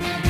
Bye.